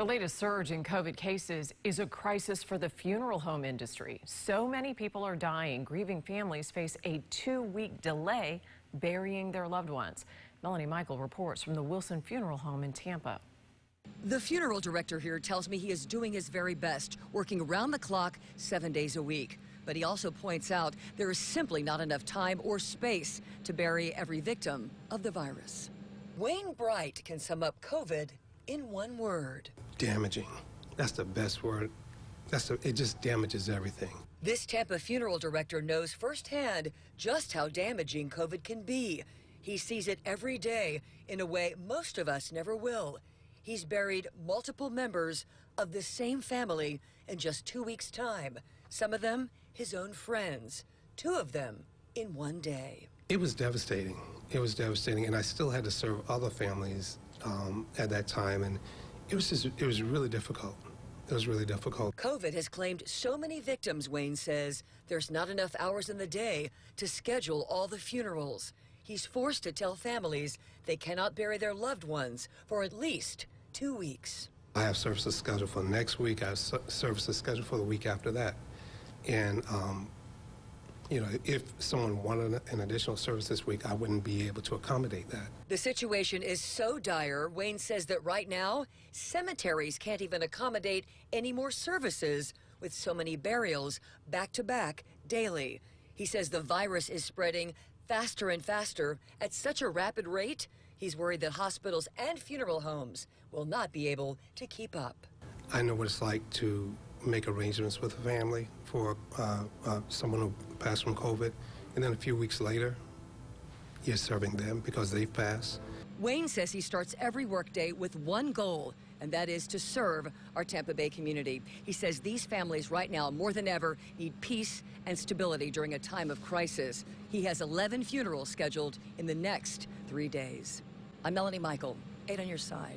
The latest surge in COVID cases is a crisis for the funeral home industry. So many people are dying. Grieving families face a two-week delay burying their loved ones. Melanie Michael reports from the Wilson Funeral Home in Tampa. The funeral director here tells me he is doing his very best, working around the clock seven days a week. But he also points out there is simply not enough time or space to bury every victim of the virus. Wayne Bright can sum up COVID in one word. Damaging. That's the best word. That's the, it just damages everything. This Tampa funeral director knows firsthand just how damaging COVID can be. He sees it every day in a way most of us never will. He's buried multiple members of the same family in just two weeks' time. Some of them his own friends, two of them in one day. It was devastating. It was devastating, and I still had to serve other families um, at that time, and it was just it was really difficult. It was really difficult. COVID has claimed so many victims, Wayne says, there's not enough hours in the day to schedule all the funerals. He's forced to tell families they cannot bury their loved ones for at least two weeks. I have services scheduled for next week. I have services scheduled for the week after that. And um, you know, if someone wanted an additional service this week, I wouldn't be able to accommodate that. The situation is so dire, Wayne says that right now, cemeteries can't even accommodate any more services with so many burials back to back daily. He says the virus is spreading faster and faster at such a rapid rate, he's worried that hospitals and funeral homes will not be able to keep up. I know what it's like to make arrangements with a family for uh, uh, someone who passed from COVID, and then a few weeks later, you're serving them because they've passed. Wayne says he starts every workday with one goal, and that is to serve our Tampa Bay community. He says these families right now, more than ever, need peace and stability during a time of crisis. He has 11 funerals scheduled in the next three days. I'm Melanie Michael, 8 on your side.